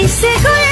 किससे कोई